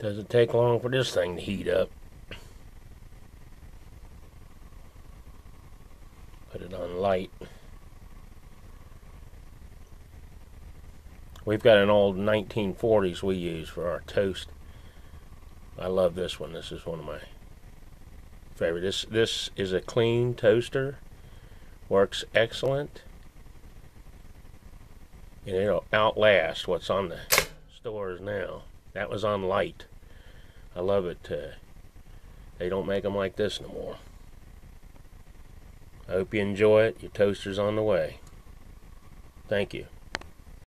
Doesn't take long for this thing to heat up. Put it on light. We've got an old 1940s we use for our toast. I love this one. This is one of my favorite. This this is a clean toaster. Works excellent. And it'll outlast what's on the stores now. That was on light. I love it. Uh, they don't make them like this no more. I hope you enjoy it. Your toaster's on the way. Thank you.